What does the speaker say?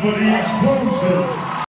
For the explosion.